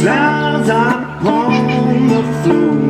clouds up on the floor.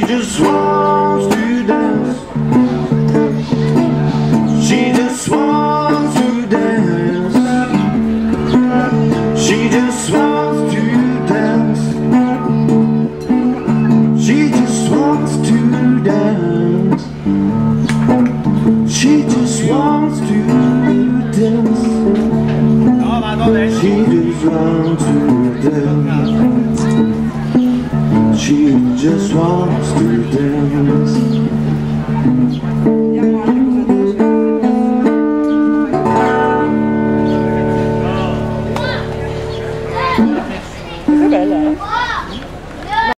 She just wants to dance. She just wants to dance. She just wants to dance. She just wants to dance. She just wants to dance. She just wants to dance. She just wants to dance. Bella.